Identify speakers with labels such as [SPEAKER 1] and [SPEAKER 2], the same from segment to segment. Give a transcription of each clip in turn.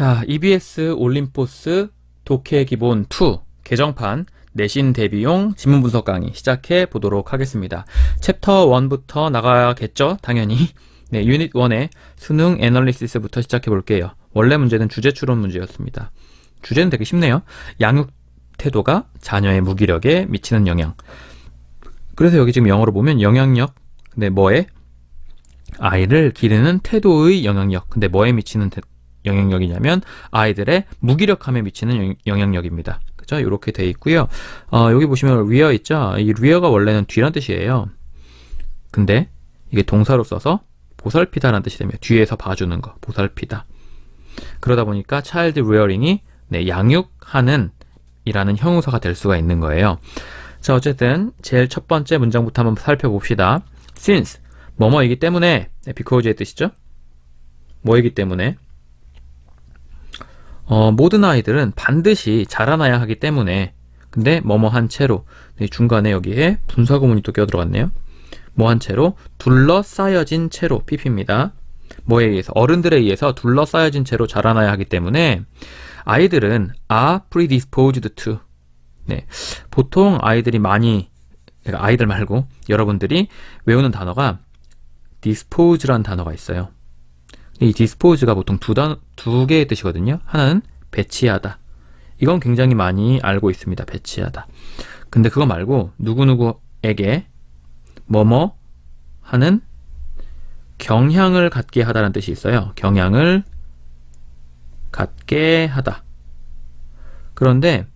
[SPEAKER 1] 자, EBS 올림포스 독해 기본 2 개정판 내신 대비용 지문 분석 강의 시작해 보도록 하겠습니다. 챕터 1부터 나가겠죠? 당연히. 네, 유닛 1의 수능 analysis부터 시작해 볼게요. 원래 문제는 주제 추론 문제였습니다. 주제는 되게 쉽네요. 양육 태도가 자녀의 무기력에 미치는 영향. 그래서 여기 지금 영어로 보면 영향력, 근데 뭐에? 아이를 기르는 태도의 영향력. 근데 뭐에 미치는 태, 영향력이냐면 아이들의 무기력함에 미치는 영향력입니다. 그죠? 이렇게 돼 있고요. 어, 여기 보시면 rear 있죠? 이 rear가 원래는 뒤란 뜻이에요. 근데 이게 동사로 써서 보살피다라는 뜻이 됩니다. 뒤에서 봐주는 거, 보살피다. 그러다 보니까 child rearing이 네, 양육하는 이라는 형용사가 될 수가 있는 거예요. 자, 어쨌든 제일 첫 번째 문장부터 한번 살펴봅시다. since 뭐뭐이기 때문에 because의 뜻이죠. 뭐이기 때문에 어, 모든 아이들은 반드시 자라나야 하기 때문에 근데 뭐뭐한 채로 중간에 여기에 분사구문이 또 껴들어갔네요. 뭐 한 채로 둘러싸여진 채로 PP입니다. 뭐에 의해서 어른들에 의해서 둘러싸여진 채로 자라나야 하기 때문에 아이들은 are predisposed to 네. 보통 아이들이 많이 그러니까 아이들 말고 여러분들이 외우는 단어가 dispose라는 단어가 있어요. 이 dispose가 보통 두, 단, 두 개의 뜻이거든요. 하나는 배치하다. 이건 굉장히 많이 알고 있습니다. 배치하다. 근데 그거 말고 누구누구에게 뭐뭐 하는 경향을 갖게 하다라는 뜻이 있어요. 경향을 갖게 하다. 그런데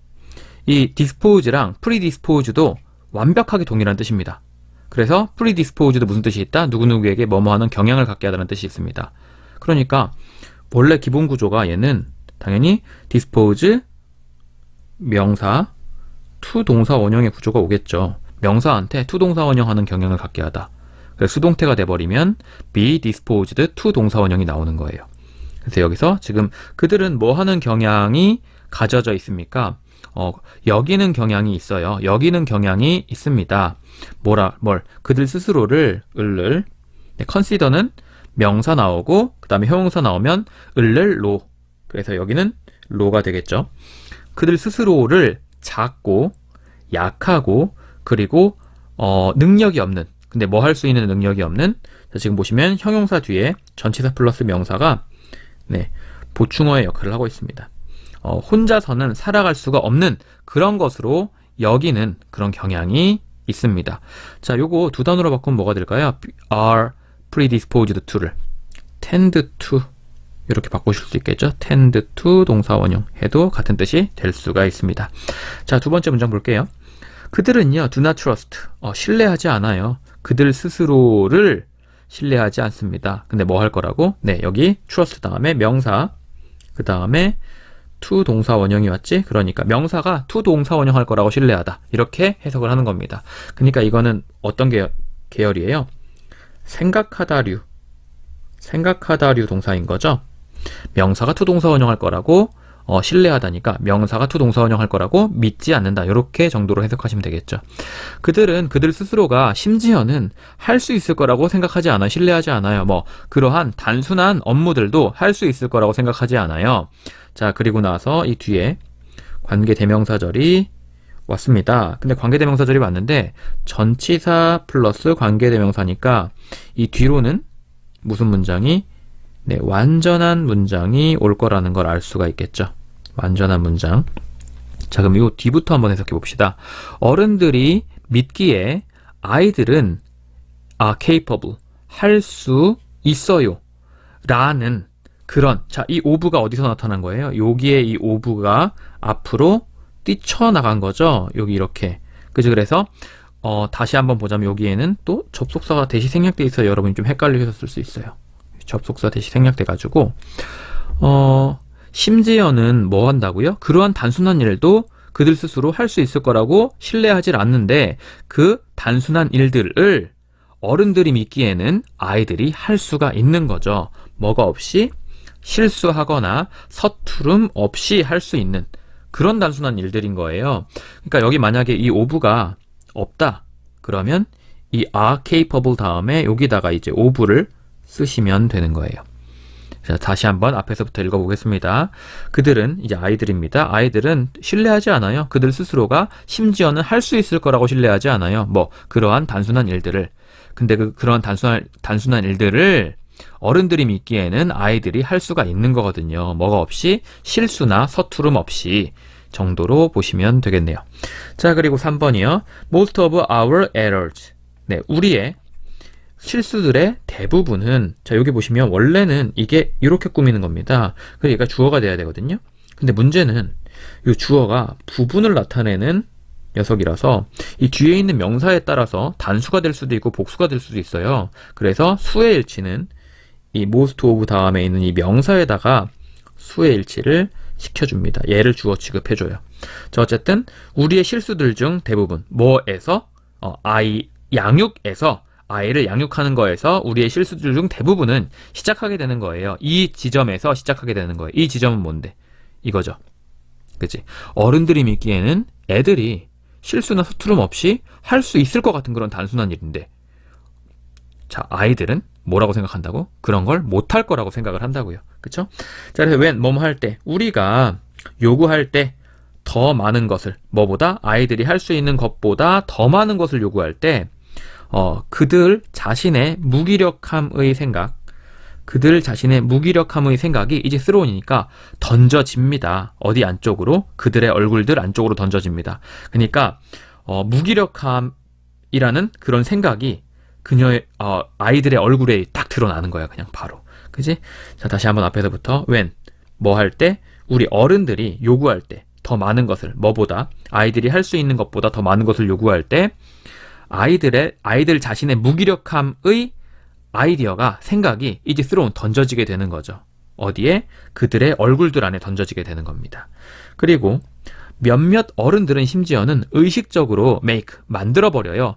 [SPEAKER 1] 이 dispose랑 predispose도 완벽하게 동일한 뜻입니다. 그래서 predispose도 무슨 뜻이 있다? 누구누구에게 뭐뭐 하는 경향을 갖게 하다는 뜻이 있습니다. 그러니까 원래 기본 구조가 얘는 당연히 dispose 명사 to 동사 원형의 구조가 오겠죠. 명사한테 to 동사 원형하는 경향을 갖게 하다. 그래서 수동태가 돼버리면 be disposed to 동사 원형이 나오는 거예요. 그래서 여기서 지금 그들은 뭐 하는 경향이 가져져 있습니까? 어, 여기는 경향이 있어요. 여기는 경향이 있습니다. 뭐라, 뭘, 그들 스스로를, 을을, 네, consider는 명사 나오고, 그 다음에 형용사 나오면, 을을, 로. 그래서 여기는 로가 되겠죠. 그들 스스로를 작고, 약하고, 그리고, 어, 능력이 없는, 근데 뭐 할 수 있는 능력이 없는, 자, 지금 보시면 형용사 뒤에 전치사 플러스 명사가, 네, 보충어의 역할을 하고 있습니다. 어, 혼자서는 살아갈 수가 없는 그런 것으로 여기는 그런 경향이 있습니다. 자, 요거 두 단어로 바꾸면 뭐가 될까요? are predisposed to를 tend to 이렇게 바꾸실 수 있겠죠? tend to 동사 원형 해도 같은 뜻이 될 수가 있습니다. 자, 두 번째 문장 볼게요. 그들은요, do not trust. 어, 신뢰하지 않아요. 그들 스스로를 신뢰하지 않습니다. 근데 뭐 할 거라고? 네, 여기 trust 다음에 명사, 그 다음에 to 동사 원형이 왔지? 그러니까 명사가 to 동사 원형 할 거라고 신뢰하다. 이렇게 해석을 하는 겁니다. 그러니까 이거는 어떤 계열, 계열이에요? 생각하다류. 생각하다류 동사인 거죠? 명사가 to 동사 원형 할 거라고 어, 신뢰하다니까 명사가 to 동사 원형 할 거라고 믿지 않는다. 이렇게 정도로 해석하시면 되겠죠. 그들은 그들 스스로가 심지어는 할 수 있을 거라고 생각하지 않아 신뢰하지 않아요. 뭐 그러한 단순한 업무들도 할 수 있을 거라고 생각하지 않아요. 자, 그리고 나서 이 뒤에 관계 대명사절이 왔습니다. 근데 관계 대명사절이 왔는데 전치사 플러스 관계 대명사니까 이 뒤로는 무슨 문장이 네, 완전한 문장이 올 거라는 걸 알 수가 있겠죠. 완전한 문장. 자, 그럼 이 뒤부터 한번 해석해 봅시다. 어른들이 믿기에 아이들은 아, capable 할 수 있어요. 라는 그런 자, 이 오브가 어디서 나타난 거예요? 여기에 이 오브가 앞으로 뛰쳐나간 거죠. 여기 이렇게. 그죠? 그래서 어, 다시 한번 보자면 여기에는 또 접속사가 대시 생략돼 있어요. 여러분이 좀 헷갈리셨을 수 있어요. 접속사 대시 생략돼 가지고 어, 심지어는 뭐 한다고요? 그러한 단순한 일도 그들 스스로 할 수 있을 거라고 신뢰하지 않는데 그 단순한 일들을 어른들이 믿기에는 아이들이 할 수가 있는 거죠. 뭐가 없이 실수하거나 서투름 없이 할 수 있는 그런 단순한 일들인 거예요. 그러니까 여기 만약에 이 오브가 없다. 그러면 이 are capable 다음에 여기다가 이제 오브를 쓰시면 되는 거예요. 자, 다시 한번 앞에서부터 읽어보겠습니다. 그들은 이제 아이들입니다. 아이들은 신뢰하지 않아요. 그들 스스로가 심지어는 할 수 있을 거라고 신뢰하지 않아요. 뭐 그러한 단순한 일들을 근데 그 그런 단순한 단순한 일들을 어른들이 믿기에는 아이들이 할 수가 있는 거거든요. 뭐가 없이 실수나 서투름 없이 정도로 보시면 되겠네요. 자, 그리고 3번이요. Most of our errors. 네, 우리의 실수들의 대부분은 자 여기 보시면 원래는 이게 이렇게 꾸미는 겁니다. 그러니까 주어가 돼야 되거든요. 근데 문제는 이 주어가 부분을 나타내는 녀석이라서 이 뒤에 있는 명사에 따라서 단수가 될 수도 있고 복수가 될 수도 있어요. 그래서 수의 일치는 이 most of 다음에 있는 이 명사에다가 수의 일치를 시켜줍니다. 얘를 주어 취급해줘요. 자 어쨌든 우리의 실수들 중 대부분 뭐에서 어, 아이 양육에서 아이를 양육하는 거에서 우리의 실수들 중 대부분은 시작하게 되는 거예요. 이 지점에서 시작하게 되는 거예요. 이 지점은 뭔데? 이거죠. 그치? 어른들이 믿기에는 애들이 실수나 서투름 없이 할 수 있을 것 같은 그런 단순한 일인데, 자, 아이들은 뭐라고 생각한다고? 그런 걸 못할 거라고 생각을 한다고요. 그쵸? 자, 그래서 웬, 뭐뭐 할 때, 우리가 요구할 때 더 많은 것을, 뭐보다 아이들이 할 수 있는 것보다 더 많은 것을 요구할 때, 어, 그들 자신의 무기력함의 생각, 그들 자신의 무기력함의 생각이 이제 스로우니까 던져집니다. 어디 안쪽으로? 그들의 얼굴들 안쪽으로 던져집니다. 그러니까 어, 무기력함이라는 그런 생각이 그녀의 어, 아이들의 얼굴에 딱 드러나는 거야. 그냥 바로. 그지? 자 다시 한번 앞에서부터 when 뭐 할 때 우리 어른들이 요구할 때 더 많은 것을 뭐보다 아이들이 할 수 있는 것보다 더 많은 것을 요구할 때 아이들의 아이들 자신의 무기력함의 아이디어가 생각이 이제 스로운 던져지게 되는 거죠. 어디에 그들의 얼굴들 안에 던져지게 되는 겁니다. 그리고 몇몇 어른들은 심지어는 의식적으로 make 만들어 버려요.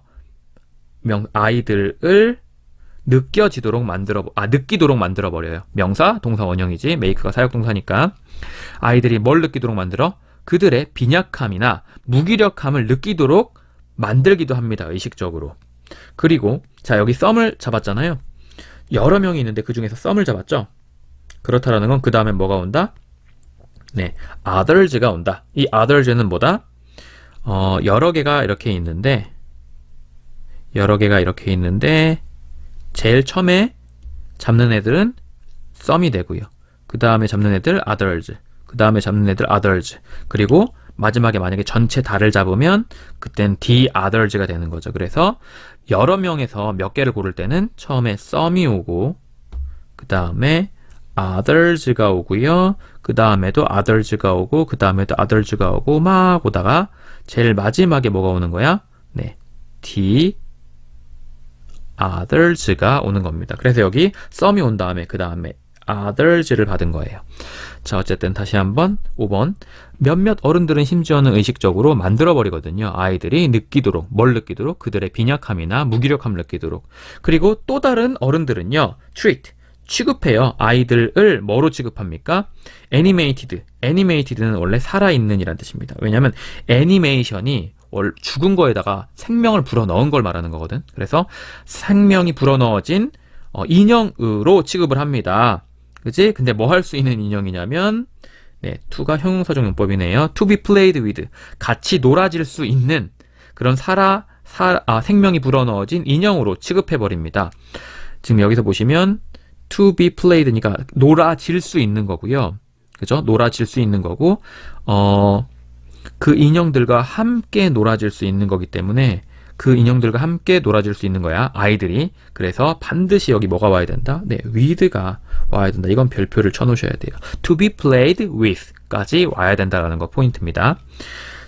[SPEAKER 1] 명 아이들을 느껴지도록 만들어 아 느끼도록 만들어 버려요. 명사 동사 원형이지 make가 사역 동사니까 아이들이 뭘 느끼도록 만들어 그들의 빈약함이나 무기력함을 느끼도록 만들기도 합니다. 의식적으로. 그리고 자 여기 썸을 잡았잖아요. 여러 명이 있는데 그 중에서 썸을 잡았죠. 그렇다라는 건 그 다음에 뭐가 온다? 네, others가 온다. 이 others는 뭐다? 어, 여러 개가 이렇게 있는데 여러 개가 이렇게 있는데 제일 처음에 잡는 애들은 썸이 되고요. 그 다음에 잡는 애들 others. 그 다음에 잡는 애들 others. 그리고 마지막에 만약에 전체 다를 잡으면 그땐 the others가 되는 거죠. 그래서 여러 명에서 몇 개를 고를 때는 처음에 some이 오고 그 다음에 others가 오고요. 그 다음에도 others가 오고 그 다음에도 others가 오고 막 오다가 제일 마지막에 뭐가 오는 거야? 네, the others가 오는 겁니다. 그래서 여기 some이 온 다음에 그 다음에 others를 받은 거예요. 자, 어쨌든 다시 한번 5번. 몇몇 어른들은 심지어는 의식적으로 만들어버리거든요. 아이들이 느끼도록, 뭘 느끼도록? 그들의 빈약함이나 무기력함을 느끼도록. 그리고 또 다른 어른들은요, treat, 취급해요. 아이들을 뭐로 취급합니까? animated. animated는 원래 살아있는 이란 뜻입니다. 왜냐면 애니메이션이 죽은 거에다가 생명을 불어넣은 걸 말하는 거거든. 그래서 생명이 불어넣어진 어, 인형으로 취급을 합니다. 그지? 근데 뭐 할 수 있는 인형이냐면 네, to가 형용사적 용법이네요. to be played with. 같이 놀아질 수 있는 그런 살아, 사, 아, 생명이 불어넣어진 인형으로 취급해버립니다. 지금 여기서 보시면 to be played니까 놀아질 수 있는 거고요. 그죠? 놀아질 수 있는 거고, 어, 그 인형들과 함께 놀아질 수 있는 거기 때문에 그 인형들과 함께 놀아줄 수 있는 거야. 아이들이. 그래서 반드시 여기 뭐가 와야 된다? 네, with가 와야 된다. 이건 별표를 쳐놓으셔야 돼요. to be played with까지 와야 된다라는 거 포인트입니다.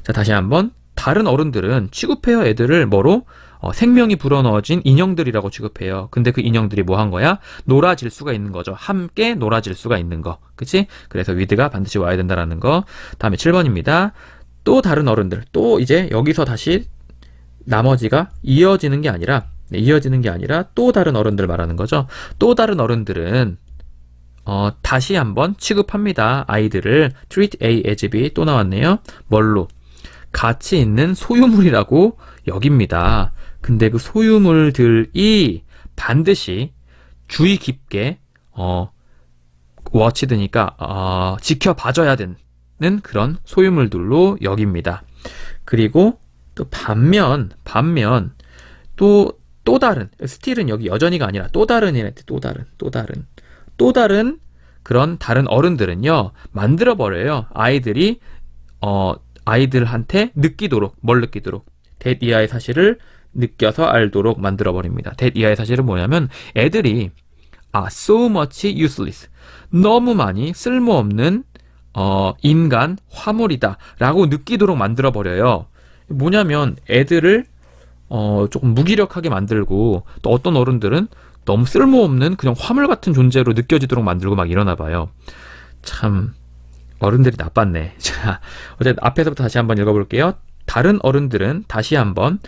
[SPEAKER 1] 자, 다시 한번. 다른 어른들은 취급해요. 애들을 뭐로? 어, 생명이 불어넣어진 인형들이라고 취급해요. 근데 그 인형들이 뭐 한 거야? 놀아질 수가 있는 거죠. 함께 놀아질 수가 있는 거. 그치? 그래서 with가 반드시 와야 된다라는 거. 다음에 7번입니다. 또 다른 어른들. 또 이제 여기서 다시 나머지가 이어지는 게 아니라 네, 이어지는 게 아니라 또 다른 어른들 말하는 거죠. 또 다른 어른들은 어, 다시 한번 취급합니다. 아이들을 treat A as B 또 나왔네요. 뭘로? 가치 있는 소유물이라고 여깁니다. 근데 그 소유물들이 반드시 주의 깊게 어, 워치드니까 어, 지켜봐줘야 되는 그런 소유물들로 여깁니다. 그리고 또 반면 반면 또또 다른 스틸은 여기 여전히가 아니라 또 다른 이랬 또 다른 또 다른 또 다른 그런 다른 어른들은요 만들어 버려요 아이들이 어 아이들한테 느끼도록 뭘 느끼도록 대 이하의 사실을 느껴서 알도록 만들어 버립니다. 대 이하의 사실은 뭐냐면 애들이 아 so much useless 너무 많이 쓸모없는 어 인간 화물이다 라고 느끼도록 만들어 버려요. 뭐냐면 애들을 어 조금 무기력하게 만들고 또 어떤 어른들은 너무 쓸모없는 그냥 화물 같은 존재로 느껴지도록 만들고 막 이러나 봐요. 참 어른들이 나빴네. 자, 어쨌든 앞에서부터 다시 한번 읽어볼게요. 다른 어른들은 다시 한번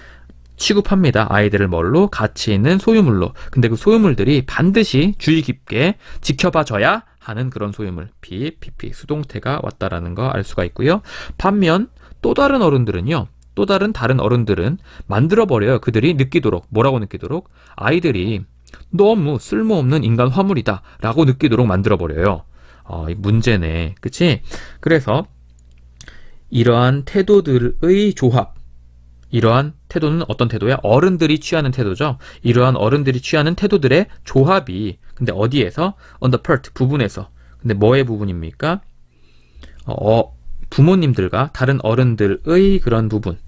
[SPEAKER 1] 취급합니다. 아이들을 뭘로? 가치 있는 소유물로. 근데 그 소유물들이 반드시 주의 깊게 지켜봐줘야 하는 그런 소유물. 비, PP, 수동태가 왔다라는 거 알 수가 있고요. 반면 또 다른 어른들은요. 또 다른 다른 어른들은 만들어 버려요. 그들이 느끼도록. 뭐라고 느끼도록? 아이들이 너무 쓸모없는 인간 화물이다. 라고 느끼도록 만들어 버려요. 어, 문제네. 그치? 그래서 이러한 태도들의 조합. 이러한 태도는 어떤 태도야? 어른들이 취하는 태도죠. 이러한 어른들이 취하는 태도들의 조합이 근데 어디에서? on the part 부분에서. 근데 뭐의 부분입니까? 어, 부모님들과 다른 어른들의 그런 부분.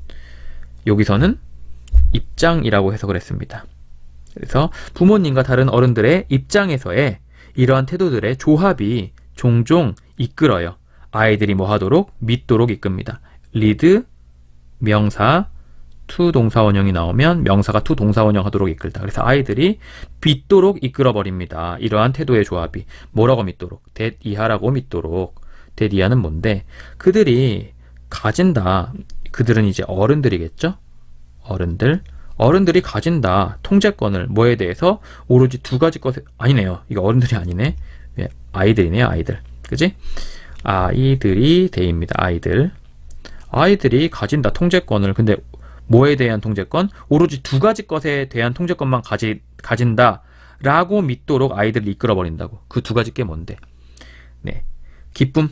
[SPEAKER 1] 여기서는 입장이라고 해석을 했습니다. 그래서 부모님과 다른 어른들의 입장에서의 이러한 태도들의 조합이 종종 이끌어요. 아이들이 뭐 하도록? 믿도록 이끕니다. lead, 명사, to 동사원형이 나오면 명사가 to 동사원형 하도록 이끌다. 그래서 아이들이 믿도록 이끌어버립니다. 이러한 태도의 조합이. 뭐라고 믿도록? 대 이하라고 믿도록. 대 이하는 뭔데? 그들이 가진다. 그들은 이제 어른들이겠죠? 어른들. 어른들이 가진다. 통제권을 뭐에 대해서 오로지 두 가지 것에 아니네요. 이거 어른들이 아니네. 예, 아이들이네요. 아이들. 그지? 아이들이 대입니다. 아이들. 아이들이 가진다. 통제권을. 근데 뭐에 대한 통제권? 오로지 두 가지 것에 대한 통제권만 가지, 가진다. 라고 믿도록 아이들을 이끌어 버린다고. 그 두 가지 게 뭔데? 네. 기쁨.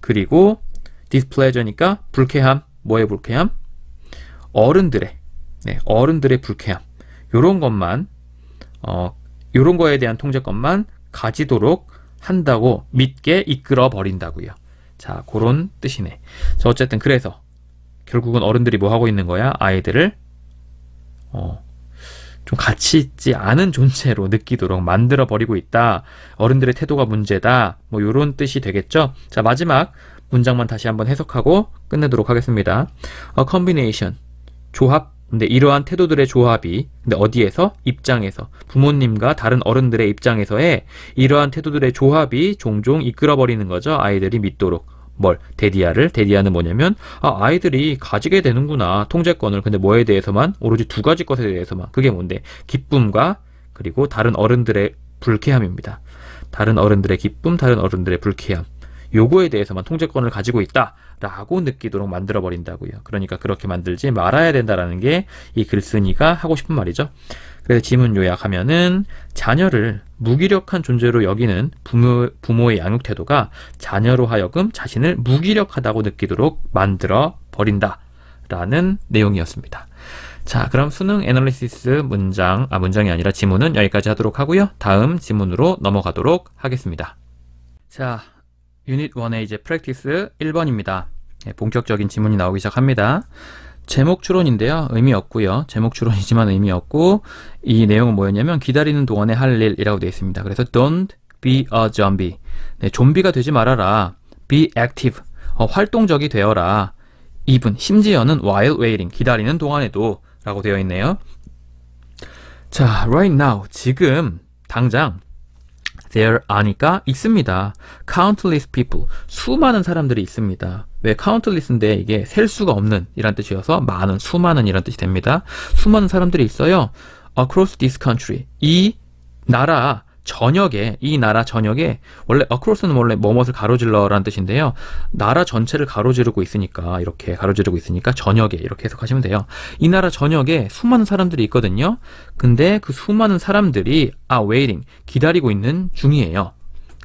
[SPEAKER 1] 그리고 디스플레저니까 불쾌함. 뭐의 불쾌함? 어른들의 네, 어른들의 불쾌함. 요런 것만 어 요런 거에 대한 통제권만 가지도록 한다고 믿게 이끌어 버린다고요. 자, 그런 뜻이네. 자, 어쨌든 그래서 결국은 어른들이 뭐 하고 있는 거야? 아이들을 어, 좀 가치 있지 않은 존재로 느끼도록 만들어 버리고 있다. 어른들의 태도가 문제다. 뭐 요런 뜻이 되겠죠? 자, 마지막 문장만 다시 한번 해석하고 끝내도록 하겠습니다. A combination 조합 근데 이러한 태도들의 조합이 근데 어디에서 입장에서 부모님과 다른 어른들의 입장에서의 이러한 태도들의 조합이 종종 이끌어버리는 거죠 아이들이 믿도록 뭘 데디아를? 데디아는 뭐냐면 아 아이들이 가지게 되는구나. 통제권을. 근데 뭐에 대해서만? 오로지 두 가지 것에 대해서만. 그게 뭔데? 기쁨과 그리고 다른 어른들의 불쾌함입니다. 다른 어른들의 기쁨 다른 어른들의 불쾌함. 요거에 대해서만 통제권을 가지고 있다라고 느끼도록 만들어 버린다고요. 그러니까 그렇게 만들지 말아야 된다라는 게 이 글쓴이가 하고 싶은 말이죠. 그래서 지문 요약하면은 자녀를 무기력한 존재로 여기는 부모, 부모의 양육 태도가 자녀로 하여금 자신을 무기력하다고 느끼도록 만들어 버린다 라는 내용이었습니다. 자, 그럼 수능 analysis 문장, 아, 문장이 아니라 지문은 여기까지 하도록 하고요. 다음 지문으로 넘어가도록 하겠습니다. 자, 유닛 1의 이제 practice 1번입니다. 네, 본격적인 지문이 나오기 시작합니다. 제목 추론인데요. 의미 없고요. 제목 추론이지만 의미 없고 이 내용은 뭐였냐면 기다리는 동안에 할 일이라고 되어 있습니다. 그래서 don't be a zombie. 네, 좀비가 되지 말아라. be active. 어, 활동적이 되어라. even 심지어는 while waiting. 기다리는 동안에도 라고 되어 있네요. 자, right now 지금 당장 there are니까 있습니다. countless people 수많은 사람들이 있습니다. 왜 countless인데 이게 셀 수가 없는 이란 뜻이어서 많은 수많은 이란 뜻이 됩니다. 수많은 사람들이 있어요. across this country 이 나라 전역에 이 나라 전역에 원래 across는 원래 뭐뭇을 가로질러라는 뜻인데요. 나라 전체를 가로지르고 있으니까 이렇게 가로지르고 있으니까 전역에 이렇게 해석하시면 돼요. 이 나라 전역에 수많은 사람들이 있거든요. 근데 그 수많은 사람들이 are waiting 기다리고 있는 중이에요.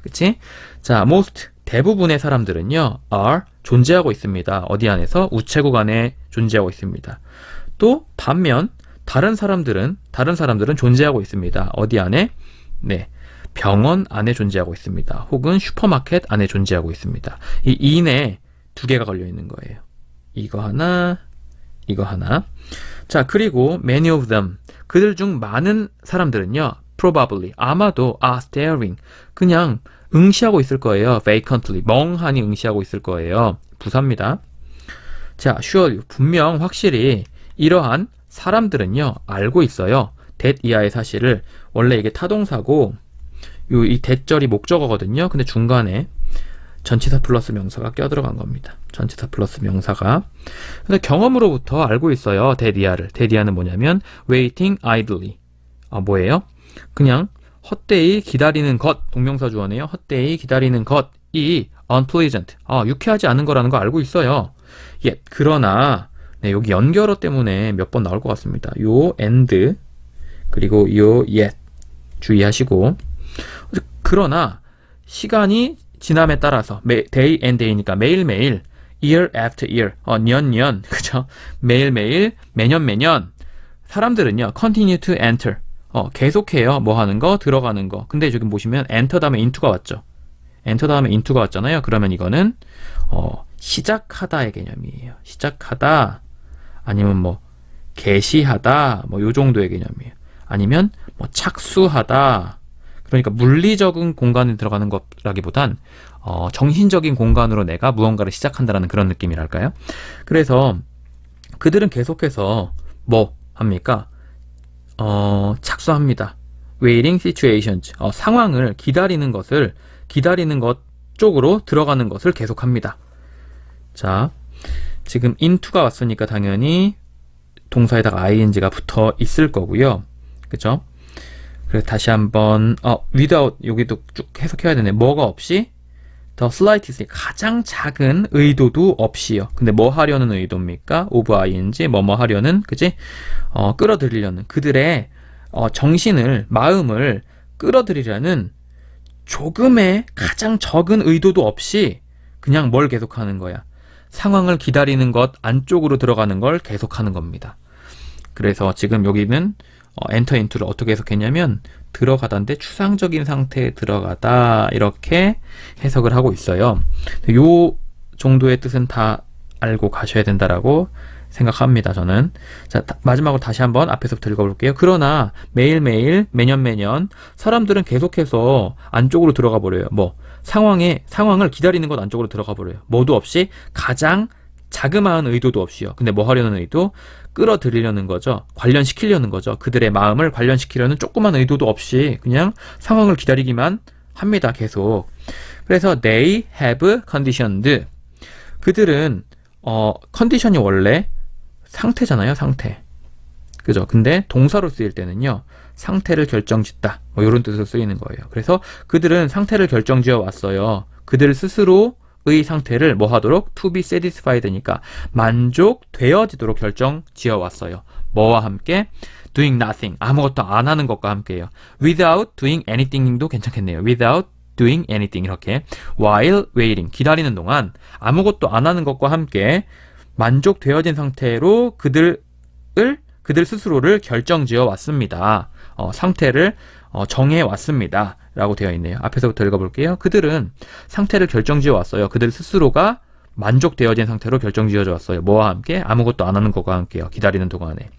[SPEAKER 1] 그치? 자, most 대부분의 사람들은요, are 존재하고 있습니다. 어디 안에서? 우체국 안에 존재하고 있습니다. 또 반면 다른 사람들은 다른 사람들은 존재하고 있습니다. 어디 안에? 네. 병원 안에 존재하고 있습니다. 혹은 슈퍼마켓 안에 존재하고 있습니다. 이 in에 두 개가 걸려 있는 거예요. 이거 하나, 이거 하나. 자, 그리고 many of them. 그들 중 많은 사람들은요, probably, 아마도 are staring. 그냥 응시하고 있을 거예요. vacantly. 멍하니 응시하고 있을 거예요. 부사입니다. 자, surely. 분명 확실히 이러한 사람들은요, 알고 있어요. that 이하의 사실을. 원래 이게 타동사고, 요, 이 대절이 목적어거든요. 근데 중간에 전치사 플러스 명사가 껴들어간 겁니다. 전치사 플러스 명사가. 근데 경험으로부터 알고 있어요. 데디아를. 데디아는 뭐냐면 waiting idly. 아, 뭐예요? 그냥 헛되이 기다리는 것. 동명사 주어네요. 헛되이 기다리는 것이 unpleasant. 아, 유쾌하지 않은 거라는 거 알고 있어요. 예, 그러나 네, 여기 연결어 때문에 몇 번 나올 것 같습니다. 요 and 그리고 요 yet 주의하시고. 그러나 시간이 지남에 따라서 day and day니까 매일매일 year after year 어, 년년 그죠? 매일매일 매년 매년 사람들은요 continue to enter. 어, 계속해요. 뭐 하는 거? 들어가는 거. 근데 지금 보시면 enter 다음에 into가 왔죠? enter 다음에 into가 왔잖아요. 그러면 이거는 어, 시작하다의 개념이에요. 시작하다 아니면 뭐 개시하다 뭐 요 정도의 개념이에요 아니면 뭐 착수하다 그러니까 물리적인 공간에 들어가는 것라기보단 어, 정신적인 공간으로 내가 무언가를 시작한다라는 그런 느낌이랄까요? 그래서 그들은 계속해서 뭐 합니까? 어, 착수합니다. waiting situations 어, 상황을 기다리는 것을 기다리는 것 쪽으로 들어가는 것을 계속합니다. 자, 지금 into가 왔으니까 당연히 동사에다가 ing가 붙어 있을 거고요. 그죠? 그래서 다시 한번 어, without 여기도 쭉 해석해야 되네. 뭐가 없이 더 slightest 가장 작은 의도도 없이요. 근데 뭐 하려는 의도입니까? of ing 뭐뭐 하려는 그지? 어, 끌어들이려는 그들의 어, 정신을 마음을 끌어들이려는 조금의 가장 적은 의도도 없이 그냥 뭘 계속하는 거야. 상황을 기다리는 것 안쪽으로 들어가는 걸 계속하는 겁니다. 그래서 지금 여기는 어, 엔터 인투를 어떻게 해석했냐면 들어가다인데 추상적인 상태에 들어가다 이렇게 해석을 하고 있어요. 요 정도의 뜻은 다 알고 가셔야 된다라고 생각합니다. 저는 자 마지막으로 다시 한번 앞에서부터 읽어볼게요. 그러나 매일매일 매년 매년 사람들은 계속해서 안쪽으로 들어가 버려요. 뭐 상황에 상황을 기다리는 것 안쪽으로 들어가 버려요. 뭐도 없이 가장 자그마한 의도도 없이요. 근데 뭐 하려는 의도? 끌어들이려는 거죠. 관련시키려는 거죠. 그들의 마음을 관련시키려는 조그만 의도도 없이 그냥 상황을 기다리기만 합니다. 계속. 그래서 they have conditioned. 그들은 어 컨디션이 원래 상태잖아요. 상태. 그죠? 근데 동사로 쓰일 때는요. 상태를 결정짓다. 뭐 이런 뜻으로 쓰이는 거예요. 그래서 그들은 상태를 결정지어 왔어요. 그들 스스로 의 상태를 뭐 하도록 to be satisfied니까 만족되어지도록 결정 지어 왔어요. 뭐와 함께 doing nothing 아무것도 안 하는 것과 함께요. without doing anything도 괜찮겠네요. without doing anything 이렇게 while waiting 기다리는 동안 아무것도 안 하는 것과 함께 만족되어진 상태로 그들을 그들 스스로를 결정지어 왔습니다. 어, 상태를 어, 정해 왔습니다. 라고 되어 있네요. 앞에서부터 읽어볼게요. 그들은 상태를 결정지어 왔어요. 그들 스스로가 만족되어진 상태로 결정지어져 왔어요. 뭐와 함께? 아무것도 안 하는 것과 함께요. 기다리는 동안에.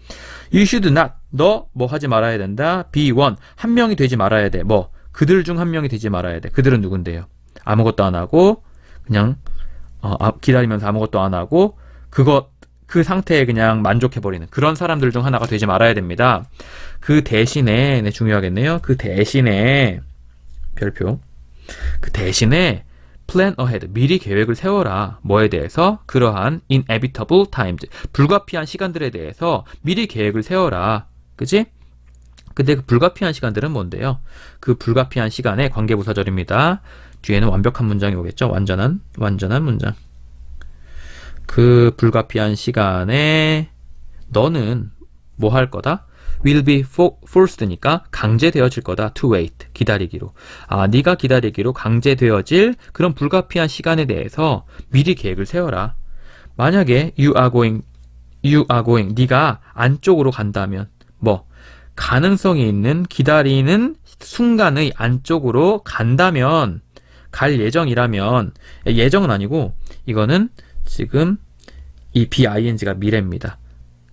[SPEAKER 1] You should not. 너 뭐 하지 말아야 된다. be one. 한 명이 되지 말아야 돼. 뭐 그들 중 한 명이 되지 말아야 돼. 그들은 누군데요? 아무것도 안 하고 그냥 어, 아, 기다리면서 아무것도 안 하고 그것 그 상태에 그냥 만족해버리는 그런 사람들 중 하나가 되지 말아야 됩니다. 그 대신에 네, 중요하겠네요. 그 대신에 별표. 그 대신에 plan ahead 미리 계획을 세워라. 뭐에 대해서 그러한 inevitable times 불가피한 시간들에 대해서 미리 계획을 세워라. 그지? 근데 그 불가피한 시간들은 뭔데요? 그 불가피한 시간에 관계부사절입니다. 뒤에는 완벽한 문장이 오겠죠? 완전한 완전한 문장. 그 불가피한 시간에 너는 뭐 할 거다? Will be forced니까 강제되어질 거다. to wait. 기다리기로. 아, 네가 기다리기로 강제되어질 그런 불가피한 시간에 대해서 미리 계획을 세워라. 만약에 you are going you are going 네가 안쪽으로 간다면 뭐 가능성이 있는 기다리는 순간의 안쪽으로 간다면 갈 예정이라면 예정은 아니고 이거는 지금 이 BING가 미래입니다.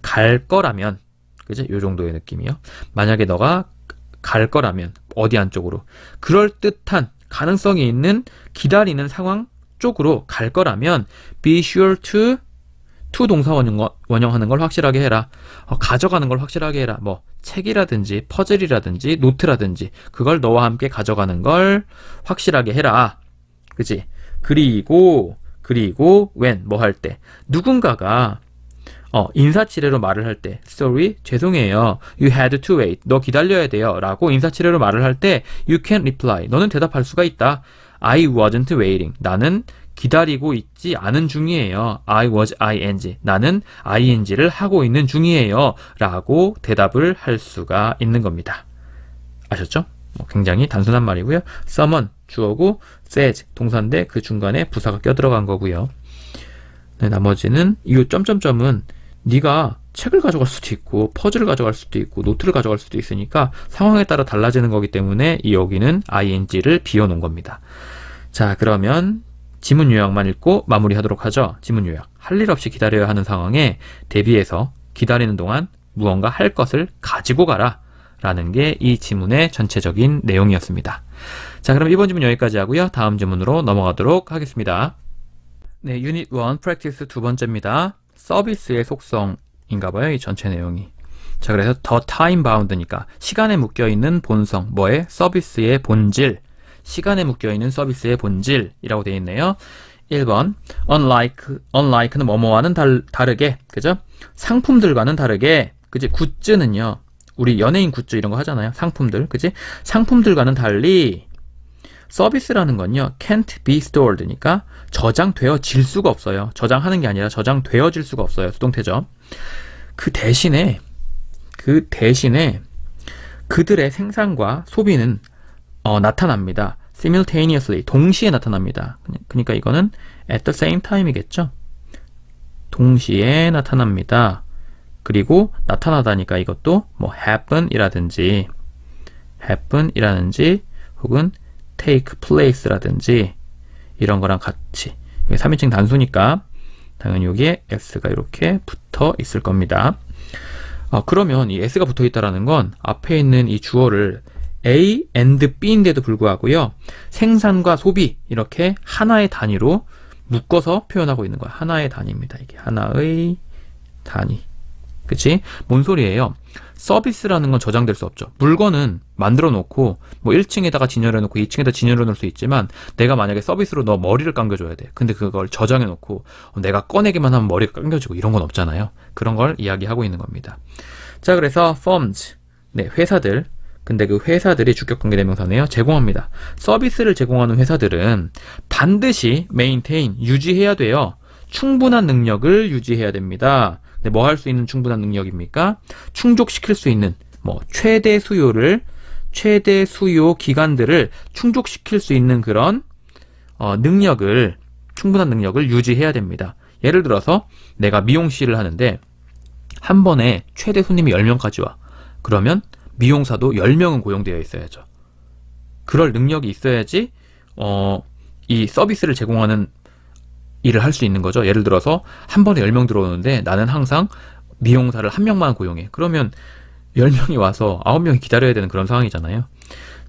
[SPEAKER 1] 갈 거라면 그죠? 요 정도의 느낌이요. 만약에 너가 갈 거라면 어디 안쪽으로 그럴 듯한 가능성이 있는 기다리는 상황 쪽으로 갈 거라면 be sure to to 동사 원형, 원형하는 걸 확실하게 해라. 어, 가져가는 걸 확실하게 해라. 뭐 책이라든지 퍼즐이라든지 노트라든지 그걸 너와 함께 가져가는 걸 확실하게 해라. 그지? 그리고 그리고 when 뭐 할 때 누군가가 어, 인사치레로 말을 할 때, sorry, 죄송해요. You had to wait. 너 기다려야 돼요. 라고 인사치레로 말을 할 때, you can reply. 너는 대답할 수가 있다. I wasn't waiting. 나는 기다리고 있지 않은 중이에요. I was ing. 나는 ing를 하고 있는 중이에요. 라고 대답을 할 수가 있는 겁니다. 아셨죠? 뭐 굉장히 단순한 말이고요. someone 주어고 says 동사인데 그 중간에 부사가 껴들어간 거고요. 네, 나머지는 이 점점점은 네가 책을 가져갈 수도 있고 퍼즐을 가져갈 수도 있고 노트를 가져갈 수도 있으니까 상황에 따라 달라지는 거기 때문에 이 여기는 ing를 비워놓은 겁니다. 자 그러면 지문 요약만 읽고 마무리하도록 하죠. 지문 요약. 할 일 없이 기다려야 하는 상황에 대비해서 기다리는 동안 무언가 할 것을 가지고 가라. 라는 게 이 지문의 전체적인 내용이었습니다. 자, 그럼 이번 지문 여기까지 하고요. 다음 지문으로 넘어가도록 하겠습니다. 네, 유닛 1 practice 두 번째입니다. 서비스의 속성인가 봐요. 이 전체 내용이. 자, 그래서 the time bound니까 시간에 묶여 있는 본성, 뭐의 서비스의 본질, 시간에 묶여 있는 서비스의 본질이라고 되어 있네요. 1번 unlike unlike는 뭐뭐와는 달, 다르게 그죠? 상품들과는 다르게 그지? 굿즈는요. 우리 연예인 굿즈 이런 거 하잖아요. 상품들. 그지? 상품들과는 달리 서비스라는 건요. can't be stored니까 저장되어질 수가 없어요. 저장하는 게 아니라 저장되어질 수가 없어요. 수동태죠. 그 대신에 그 대신에 그들의 생산과 소비는 어, 나타납니다. simultaneously 동시에 나타납니다. 그러니까 이거는 at the same time이겠죠. 동시에 나타납니다. 그리고 나타나다니까 이것도 뭐 happen이라든지 happen이라든지 혹은 take place라든지 이런 거랑 같이 3인칭 단수니까 당연히 여기에 s가 이렇게 붙어 있을 겁니다. 어, 그러면 이 s가 붙어 있다라는 건 앞에 있는 이 주어를 A and B인데도 불구하고요. 생산과 소비 이렇게 하나의 단위로 묶어서 표현하고 있는 거야. 하나의 단위입니다. 이게 하나의 단위. 그치? 뭔 소리예요? 서비스라는 건 저장될 수 없죠. 물건은 만들어 놓고 뭐 1층에다가 진열해 놓고 2층에다 진열해 놓을 수 있지만 내가 만약에 서비스로 너 머리를 감겨줘야 돼. 근데 그걸 저장해 놓고 내가 꺼내기만 하면 머리가 감겨지고 이런 건 없잖아요. 그런 걸 이야기하고 있는 겁니다. 자 그래서 firms 네 회사들 근데 그 회사들이 주격관계대명사네요. 제공합니다. 서비스를 제공하는 회사들은 반드시 maintain, 유지해야 돼요. 충분한 능력을 유지해야 됩니다. 뭐 할 수 있는 충분한 능력입니까? 충족시킬 수 있는 뭐 최대 수요를 최대 수요 기간들을 충족시킬 수 있는 그런 어, 능력을 충분한 능력을 유지해야 됩니다. 예를 들어서 내가 미용실을 하는데 한 번에 최대 손님이 10명까지 와. 그러면 미용사도 10명은 고용되어 있어야죠. 그럴 능력이 있어야지 어, 이 서비스를 제공하는 일을 할 수 있는 거죠. 예를 들어서 한 번에 10명 들어오는데 나는 항상 미용사를 한 명만 고용해. 그러면 10명이 와서 9명이 기다려야 되는 그런 상황이잖아요.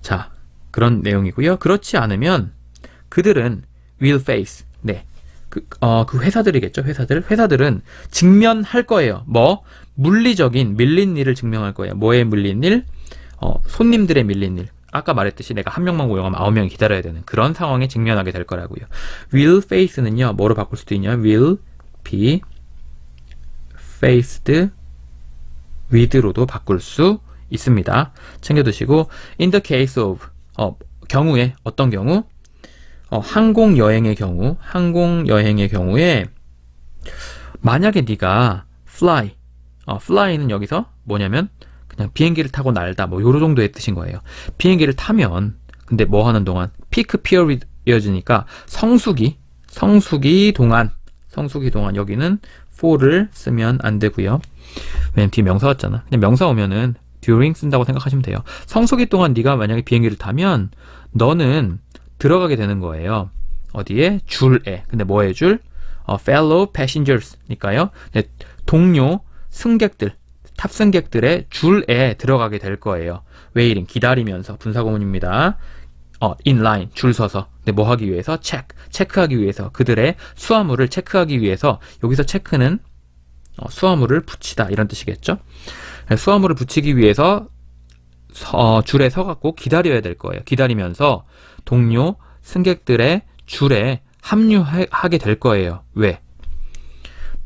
[SPEAKER 1] 자, 그런 내용이고요. 그렇지 않으면 그들은 will face. 네. 그, 어, 그 회사들이겠죠. 회사들. 회사들은 직면할 거예요. 뭐? 물리적인 밀린 일을 증명할 거예요. 뭐에 밀린 일? 어, 손님들의 밀린 일. 아까 말했듯이 내가 한 명만 고용하면 아홉 명이 기다려야 되는 그런 상황에 직면하게 될 거라고요. will face는요. 뭐로 바꿀 수도 있냐? will be faced with로도 바꿀 수 있습니다. 챙겨두시고 in the case of 어, 경우에 어떤 경우? 어, 항공 여행의 경우, 항공 여행의 경우에 만약에 네가 fly 어, fly는 여기서 뭐냐면 그냥 비행기를 타고 날다 뭐 요런 정도의 뜻인 거예요. 비행기를 타면 근데 뭐 하는 동안 피크 피어리드여지니까 성수기 성수기 동안 성수기 동안 여기는 for를 쓰면 안 되고요. 왜냐면 뒤에 명사 왔잖아. 그냥 명사 오면은 during 쓴다고 생각하시면 돼요. 성수기 동안 네가 만약에 비행기를 타면 너는 들어가게 되는 거예요. 어디에? 줄에. 근데 뭐의 줄? 어, fellow passengers니까요. 네, 동료 승객들, 탑승객들의 줄에 들어가게 될 거예요. waiting 기다리면서 분사구문입니다. 어, line 줄 서서. 근데 뭐 하기 위해서? check 체크하기 위해서 그들의 수화물을 체크하기 위해서 여기서 체크는 어, 수화물을 붙이다 이런 뜻이겠죠. 네, 수화물을 붙이기 위해서 서, 어, 줄에 서갖고 기다려야 될 거예요. 기다리면서 동료 승객들의 줄에 합류하게 될 거예요. 왜?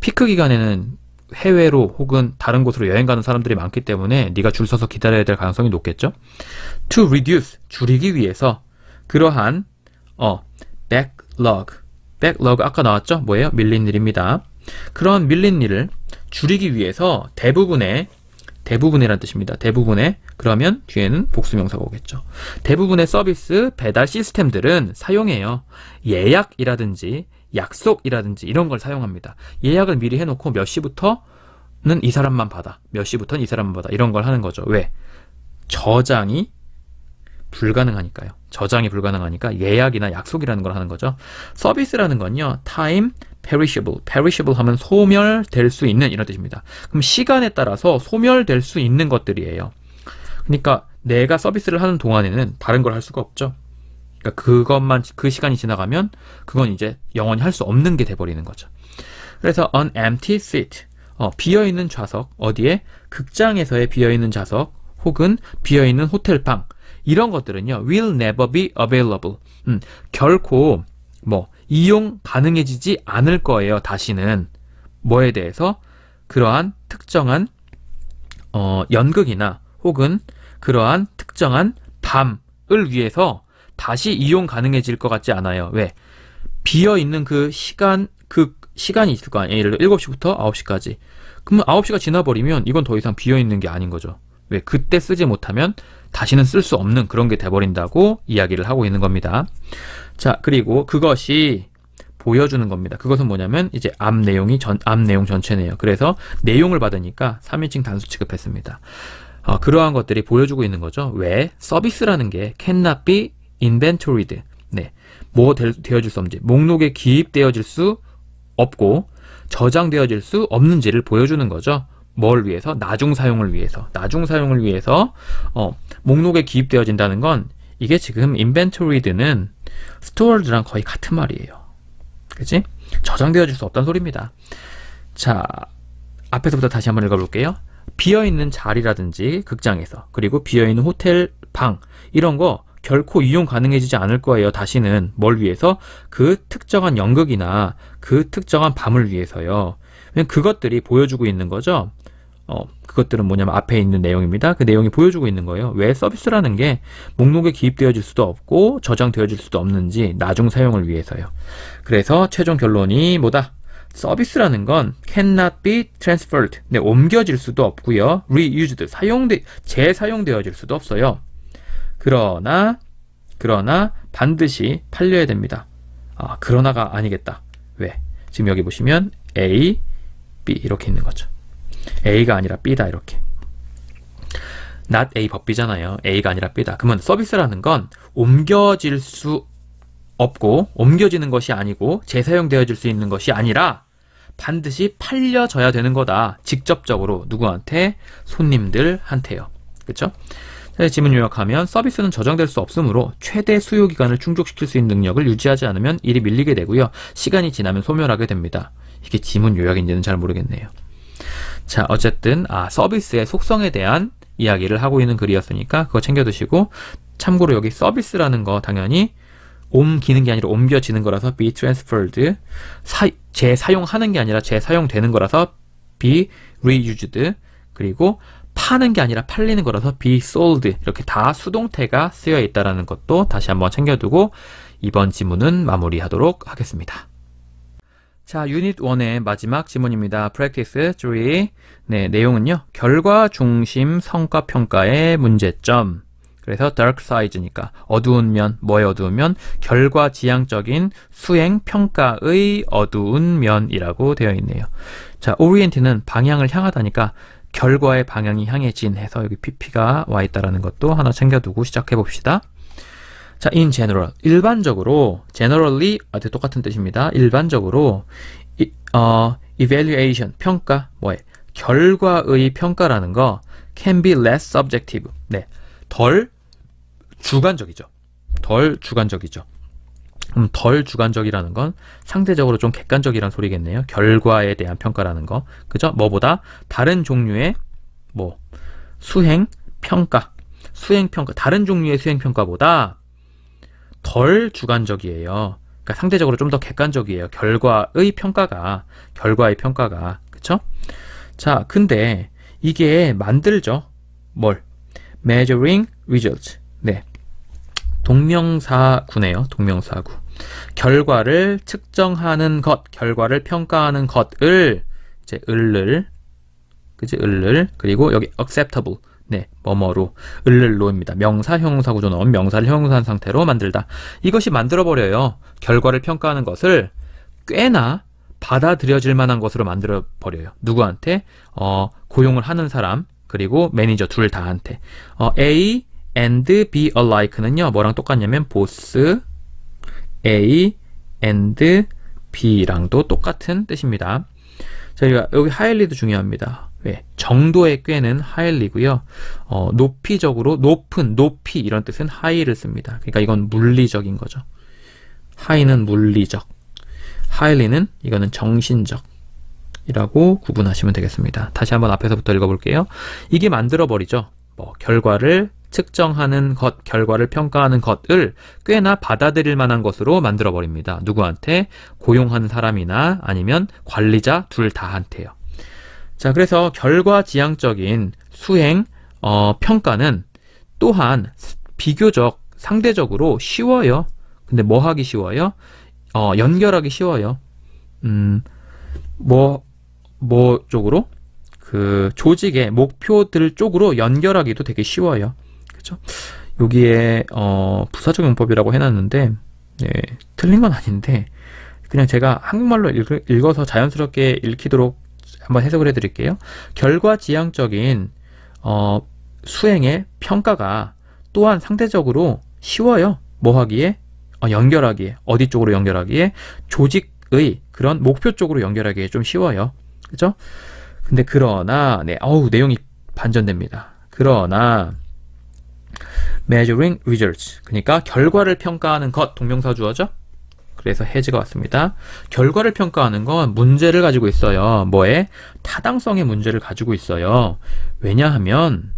[SPEAKER 1] 피크 기간에는 해외로 혹은 다른 곳으로 여행 가는 사람들이 많기 때문에 네가 줄 서서 기다려야 될 가능성이 높겠죠. To reduce 줄이기 위해서 그러한 어 backlog backlog 아까 나왔죠? 뭐예요? 밀린 일입니다. 그런 밀린 일을 줄이기 위해서 대부분의 대부분이란 뜻입니다. 대부분의 그러면 뒤에는 복수명사가 오겠죠. 대부분의 서비스 배달 시스템들은 사용해요. 예약이라든지 약속이라든지 이런 걸 사용합니다. 예약을 미리 해놓고 몇 시부터는 이 사람만 받아. 몇 시부터는 이 사람만 받아. 이런 걸 하는 거죠. 왜? 저장이 불가능하니까요. 저장이 불가능하니까 예약이나 약속이라는 걸 하는 거죠. 서비스라는 건요. time perishable. perishable 하면 소멸될 수 있는 이런 뜻입니다. 그럼 시간에 따라서 소멸될 수 있는 것들이에요. 그러니까 내가 서비스를 하는 동안에는 다른 걸 할 수가 없죠. 그러니까 그것만 그 시간이 지나가면 그건 이제 영원히 할 수 없는 게 돼 버리는 거죠. 그래서 an empty seat 어, 비어 있는 좌석 어디에 극장에서의 비어 있는 좌석 혹은 비어 있는 호텔 방 이런 것들은요 will never be available 음, 결코 뭐 이용 가능해지지 않을 거예요. 다시는 뭐에 대해서 그러한 특정한 어, 연극이나 혹은 그러한 특정한 밤을 위해서 다시 이용 가능해질 것 같지 않아요. 왜? 비어 있는 그 시간 그 시간이 있을 거 아니에요. 예를 들어 7시부터 9시까지. 그러면 9시가 지나버리면 이건 더 이상 비어 있는 게 아닌 거죠. 왜? 그때 쓰지 못하면 다시는 쓸 수 없는 그런 게 돼버린다고 이야기를 하고 있는 겁니다. 자, 그리고 그것이 보여주는 겁니다. 그것은 뭐냐면 이제 앞 내용이 전, 앞 내용 전체네요. 그래서 내용을 받으니까 3인칭 단수 취급했습니다. 어, 그러한 것들이 보여주고 있는 거죠. 왜? 서비스라는 게 cannot be inventoried. 네. 뭐 되, 어질 수 없는지. 목록에 기입되어질 수 없고 저장되어질 수 없는지를 보여주는 거죠. 뭘 위해서? 나중 사용을 위해서. 나중 사용을 위해서 어, 목록에 기입되어진다는 건 이게 지금 inventoried는 stored랑 거의 같은 말이에요. 그지? 저장되어질 수 없다는 소리입니다. 자, 앞에서부터 다시 한번 읽어볼게요. 비어있는 자리라든지 극장에서 그리고 비어있는 호텔 방 이런 거 결코 이용 가능해지지 않을 거예요. 다시는 뭘 위해서? 그 특정한 연극이나 그 특정한 밤을 위해서요. 그것들이 보여주고 있는 거죠. 어, 그것들은 뭐냐면 앞에 있는 내용입니다. 그 내용이 보여주고 있는 거예요. 왜 서비스라는 게 목록에 기입되어질 수도 없고 저장되어질 수도 없는지 나중 사용을 위해서요. 그래서 최종 결론이 뭐다? 서비스라는 건 cannot be transferred. 네, 옮겨질 수도 없고요. reused. 사용돼 재사용되어질 수도 없어요. 그러나 그러나 반드시 팔려야 됩니다. 아, 그러나가 아니겠다. 왜? 지금 여기 보시면 A, B 이렇게 있는 거죠. A가 아니라 B다 이렇게. not A 법비잖아요. A가 아니라 B다. 그러면 서비스라는 건 옮겨질 수 없고 옮겨지는 것이 아니고 재사용되어질 수 있는 것이 아니라 반드시 팔려져야 되는 거다. 직접적으로 누구한테? 손님들한테요. 그렇죠? 지문 요약하면 서비스는 저장될 수 없으므로 최대 수요 기간을 충족시킬 수 있는 능력을 유지하지 않으면 일이 밀리게 되고요. 시간이 지나면 소멸하게 됩니다. 이게 지문 요약인지는 잘 모르겠네요. 자, 어쨌든 아, 서비스의 속성에 대한 이야기를 하고 있는 글이었으니까 그거 챙겨두시고 참고로 여기 서비스라는 거 당연히 옮기는 게 아니라 옮겨지는 거라서 be transferred. 사, 재사용하는 게 아니라 재사용되는 거라서 be reused. 그리고 파는 게 아니라 팔리는 거라서 be sold. 이렇게 다 수동태가 쓰여 있다라는 것도 다시 한번 챙겨두고 이번 지문은 마무리하도록 하겠습니다. 자, 유닛 1의 마지막 지문입니다. practice 3. 네, 내용은요. 결과 중심 성과 평가의 문제점. 그래서 dark side니까 어두운 면, 뭐의 어두운 면? 결과 지향적인 수행 평가의 어두운 면이라고 되어 있네요. 자, orient는 방향을 향하다니까 결과의 방향이 향해진 해서 여기 pp가 와 있다라는 것도 하나 챙겨두고 시작해 봅시다. 자, in general. 일반적으로, generally, 아, 똑같은 뜻입니다. 일반적으로, 이, 어, evaluation, 평가, 뭐에, 결과의 평가라는 거, can be less subjective. 네. 덜 주관적이죠. 덜 주관적이죠. 그럼 덜 주관적이라는 건 상대적으로 좀 객관적이란 소리겠네요. 결과에 대한 평가라는 거. 그죠? 뭐보다 다른 종류의 뭐 수행 평가, 수행 평가, 다른 종류의 수행 평가보다 덜 주관적이에요. 그러니까 상대적으로 좀 더 객관적이에요. 결과의 평가가 결과의 평가가 그쵸? 자, 근데 이게 만들죠. 뭘? measuring results. 네. 동명사구네요. 동명사구. 결과를 측정하는 것, 결과를 평가하는 것을 이제 을을 그지 을을 그리고 여기 acceptable 네, 뭐뭐로 을를로입니다. 명사 형용사 구조 넣은 명사를 형용사한 상태로 만들다. 이것이 만들어 버려요. 결과를 평가하는 것을 꽤나 받아들여질 만한 것으로 만들어 버려요. 누구한테? 어, 고용을 하는 사람 그리고 매니저 둘 다한테. 어, A and B alike는요. 뭐랑 똑같냐면 보스 A and B랑도 똑같은 뜻입니다. 저희가 여기 하일리도 중요합니다. 왜? 정도의 꾀는 하일리고요. 어, 높이적으로 높은, 높이 이런 뜻은 하이를 씁니다. 그러니까 이건 물리적인 거죠. 하이는 물리적, 하일리는 이거는 정신적. 이라고 구분하시면 되겠습니다. 다시 한번 앞에서부터 읽어볼게요. 이게 만들어버리죠. 뭐, 결과를 측정하는 것, 결과를 평가하는 것을 꽤나 받아들일 만한 것으로 만들어버립니다. 누구한테? 고용하는 사람이나 아니면 관리자 둘 다한테요. 자, 그래서 결과 지향적인 수행 어, 평가는 또한 비교적 상대적으로 쉬워요. 근데 뭐 하기 쉬워요? 어, 연결하기 쉬워요. 음, 뭐, 뭐 쪽으로? 그 조직의 목표들 쪽으로 연결하기도 되게 쉬워요. 그죠? 여기에 어, 부사적 용법이라고 해놨는데 네, 틀린 건 아닌데 그냥 제가 한국말로 읽, 어서 자연스럽게 읽히도록 한번 해석을 해드릴게요. 결과 지향적인 어, 수행의 평가가 또한 상대적으로 쉬워요. 뭐 하기에? 어, 연결하기에. 어디 쪽으로 연결하기에? 조직의 그런 목표 쪽으로 연결하기에 좀 쉬워요. 그죠? 근데 그러나, 네, 어우, 내용이 반전됩니다. 그러나, measuring results. 그러니까 결과를 평가하는 것, 동명사 주어죠? 그래서 해지가 왔습니다. 결과를 평가하는 건 문제를 가지고 있어요. 뭐에? 타당성의 문제를 가지고 있어요. 왜냐하면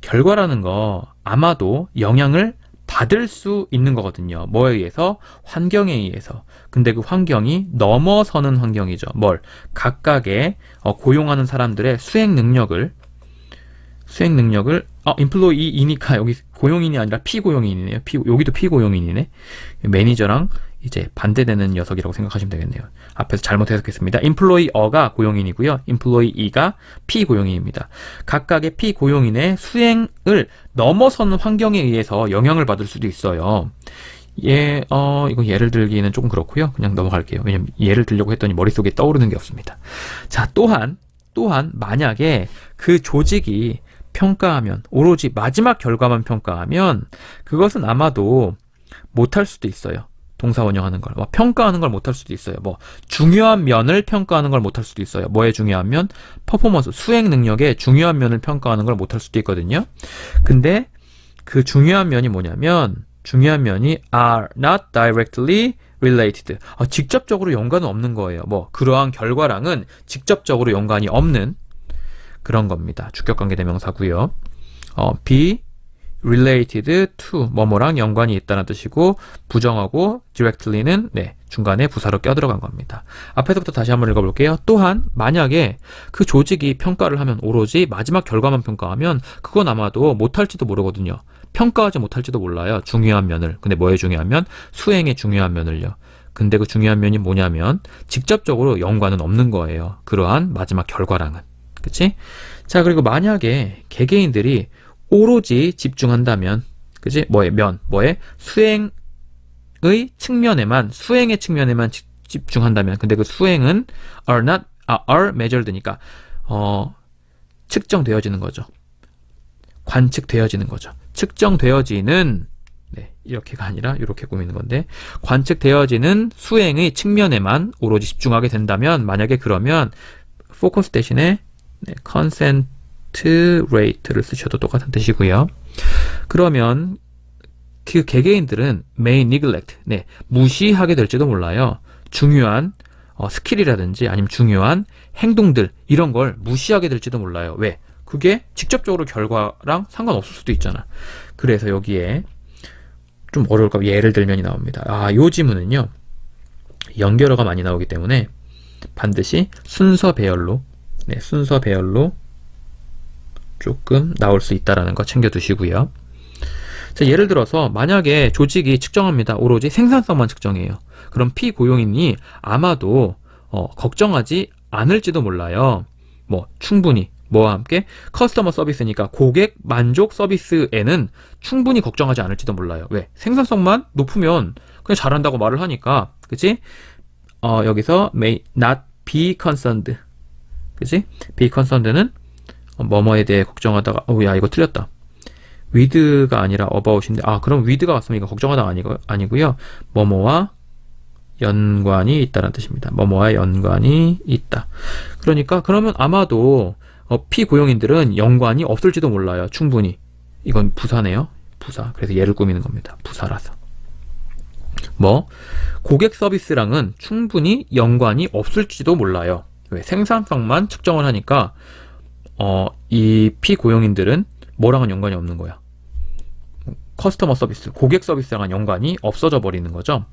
[SPEAKER 1] 결과라는 거 아마도 영향을 받을 수 있는 거거든요. 뭐에 의해서? 환경에 의해서. 근데 그 환경이 넘어서는 환경이죠. 뭘? 각각의 어, 고용하는 사람들의 수행 능력을 수행 능력을 어, 인플로이이니까 여기 고용인이 아니라 피고용인이네요. 피, 여기도 피고용인이네. 매니저랑 이제 반대되는 녀석이라고 생각하시면 되겠네요. 앞에서 잘못 해석했습니다. employer가 고용인이고요. employee가 피고용인입니다. 각각의 피고용인의 수행을 넘어서는 환경에 의해서 영향을 받을 수도 있어요. 예, 어, 이거 예를 들기는 조금 그렇고요. 그냥 넘어갈게요. 왜냐면 예를 들려고 했더니 머릿속에 떠오르는 게 없습니다. 자, 또한, 또한 만약에 그 조직이 평가하면, 오로지 마지막 결과만 평가하면, 그것은 아마도 못할 수도 있어요. 동사 원형하는 걸. 뭐 평가하는 걸 못할 수도 있어요. 뭐 중요한 면을 평가하는 걸 못할 수도 있어요. 뭐에 중요한 면? 퍼포먼스, 수행 능력의 중요한 면을 평가하는 걸 못할 수도 있거든요. 근데 그 중요한 면이 뭐냐면 중요한 면이 are not directly related. 아, 직접적으로 연관은 없는 거예요. 뭐 그러한 결과랑은 직접적으로 연관이 없는 그런 겁니다. 주격관계 대명사고요. 어, be related to 뭐뭐랑 연관이 있다는 뜻이고 부정하고 directly는 네, 중간에 부사로 껴들어간 겁니다. 앞에서부터 다시 한번 읽어볼게요. 또한 만약에 그 조직이 평가를 하면 오로지 마지막 결과만 평가하면 그건 아마도 못할지도 모르거든요. 평가하지 못할지도 몰라요. 중요한 면을. 근데 뭐에 중요한 면? 수행의 중요한 면을요. 근데 그 중요한 면이 뭐냐면 직접적으로 연관은 없는 거예요. 그러한 마지막 결과랑은. 그치? 자, 그리고 만약에 개개인들이 오로지 집중한다면, 그치? 뭐에, 면, 뭐에? 수행의 측면에만, 수행의 측면에만 지- 집중한다면, 근데 그 수행은 are not, 아, are measured니까, 어, 측정되어지는 거죠. 관측되어지는 거죠. 측정되어지는 네, 이렇게가 아니라 이렇게 꾸미는 건데 관측되어지는 수행의 측면에만 오로지 집중하게 된다면 만약에 그러면 focus 대신에 네, concentrate를 쓰셔도 똑같은 뜻이고요. 그러면 그 개개인들은 may neglect, 네, 무시하게 될지도 몰라요. 중요한 어, skill이라든지 아니면 중요한 행동들 이런 걸 무시하게 될지도 몰라요. 왜? 그게 직접적으로 결과랑 상관없을 수도 있잖아. 그래서 여기에 좀 어려울까 봐 예를 들면이 나옵니다. 아, 요 지문은요. 연결어가 많이 나오기 때문에 반드시 순서 배열로 네, 순서 배열로 조금 나올 수 있다라는 거 챙겨 두시고요. 자, 예를 들어서 만약에 조직이 측정합니다. 오로지 생산성만 측정해요. 그럼 피고용인이 아마도 어, 걱정하지 않을지도 몰라요. 뭐 충분히 뭐와 함께 커스터머 서비스니까 고객 만족 서비스에는 충분히 걱정하지 않을지도 몰라요. 왜? 생산성만 높으면 그냥 잘한다고 말을 하니까, 그치? 어, 여기서 may not be concerned, 그치? be concerned는 어, 뭐뭐에 대해 걱정하다가, 어, 야 이거 틀렸다. with가 아니라 about인데, 아 그럼 with가 왔으면 이거 걱정하다가 아니고, 아니고요. 뭐뭐와 연관이 있다는 뜻입니다. 뭐뭐와 연관이 있다. 그러니까 그러면 아마도 어, 피고용인들은 연관이 없을지도 몰라요. 충분히. 이건 부사네요. 부사. 그래서 얘를 꾸미는 겁니다. 부사라서. 뭐 고객 서비스랑은 충분히 연관이 없을지도 몰라요. 왜? 생산성만 측정을 하니까 어, 이 피고용인들은 뭐랑은 연관이 없는 거야. 커스터머 서비스, 고객 서비스랑은 연관이 없어져 버리는 거죠.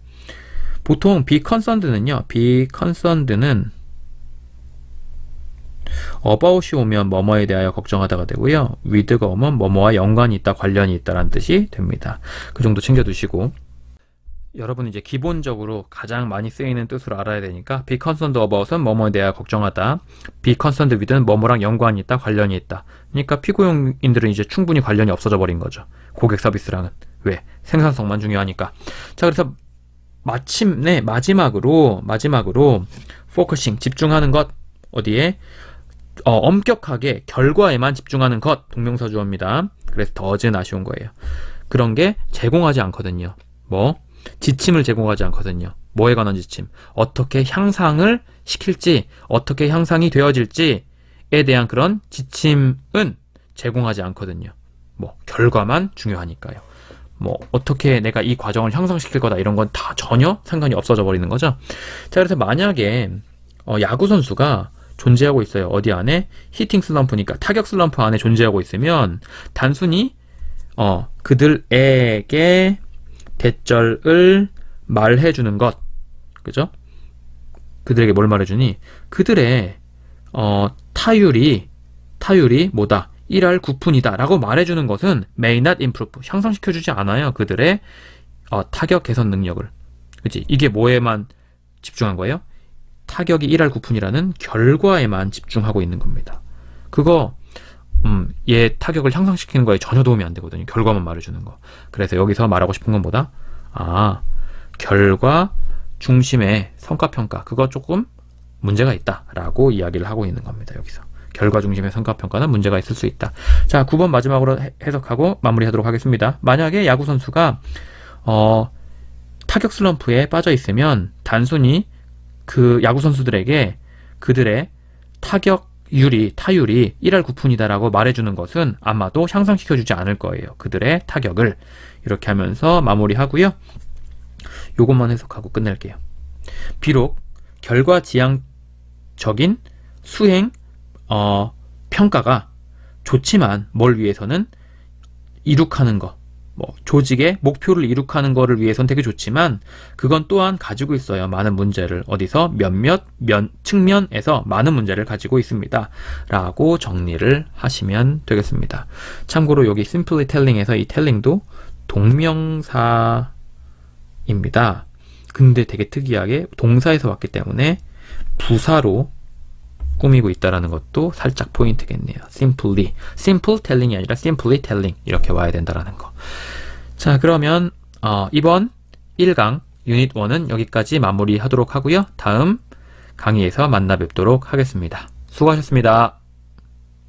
[SPEAKER 1] 보통 be concerned는 about이 오면 뭐뭐에 대하여 걱정하다가 되고요. with가 오면 뭐뭐와 연관이 있다, 관련이 있다라는 뜻이 됩니다. 그 정도 챙겨두시고 여러분 이제 기본적으로 가장 많이 쓰이는 뜻으로 알아야 되니까 be concerned about은 뭐뭐에 대하여 걱정하다, be concerned with는 뭐뭐랑 연관이 있다, 관련이 있다. 그러니까 피고용인들은 이제 충분히 관련이 없어져 버린 거죠. 고객 서비스랑은 왜? 생산성만 중요하니까. 자 그래서 마침내 마지막으로 마지막으로 focusing 집중하는 것 어디에 어, 엄격하게 결과에만 집중하는 것 동명사 주어입니다. 그래서 doesn't 쓴 거예요. 그런 게 제공하지 않거든요. 뭐 지침을 제공하지 않거든요. 뭐에 관한 지침? 어떻게 향상을 시킬지, 어떻게 향상이 되어질지에 대한 그런 지침은 제공하지 않거든요. 뭐 결과만 중요하니까요. 뭐 어떻게 내가 이 과정을 향상시킬 거다 이런 건 다 전혀 상관이 없어져 버리는 거죠. 자 그래서 만약에 어, 야구 선수가 존재하고 있어요. 어디 안에 히팅 슬럼프니까 타격 슬럼프 안에 존재하고 있으면 단순히 어 그들에게 대절을 말해주는 것. 그죠? 그들에게 뭘 말해주니? 그들의 어 타율이 타율이 뭐다? 1할 9푼이다. 라고 말해주는 것은 may not improve. 향상시켜주지 않아요 그들의 어, 타격 개선 능력을. 그치? 이게 뭐에만 집중한 거예요? 타격이 1할 9푼이라는 결과에만 집중하고 있는 겁니다. 그거 음, 얘 타격을 향상시키는 거에 전혀 도움이 안 되거든요. 결과만 말해주는 거. 그래서 여기서 말하고 싶은 건 뭐다? 아 결과 중심의 성과평가. 그거 조금 문제가 있다 라고 이야기를 하고 있는 겁니다 여기서. 결과 중심의 성과평가는 문제가 있을 수 있다. 자, 9번 마지막으로 해- 해석하고 마무리하도록 하겠습니다. 만약에 야구 선수가 어, 타격 슬럼프에 빠져 있으면 단순히 그 야구 선수들에게 그들의 타격 율이 타율이 1할 9푼이다라고 말해주는 것은 아마도 향상시켜주지 않을 거예요. 그들의 타격을 이렇게 하면서 마무리하고요. 요것만 해석하고 끝낼게요. 비록 결과 지향적인 수행 어, 평가가 좋지만 뭘 위해서는 이룩하는 거, 뭐 조직의 목표를 이룩하는 거를 위해서는 되게 좋지만 그건 또한 가지고 있어요. 많은 문제를 어디서 몇몇 면 측면에서 많은 문제를 가지고 있습니다. 라고 정리를 하시면 되겠습니다. 참고로 여기 simply telling에서 이 telling도 동명사입니다. 근데 되게 특이하게 동사에서 왔기 때문에 부사로 꾸미고 있다라는 것도 살짝 포인트겠네요. simply. simple telling이 아니라 simply telling. 이렇게 와야 된다라는 거. 자, 그러면, 어, 이번 1강 유닛 1은 여기까지 마무리하도록 하고요. 다음 강의에서 만나 뵙도록 하겠습니다. 수고하셨습니다.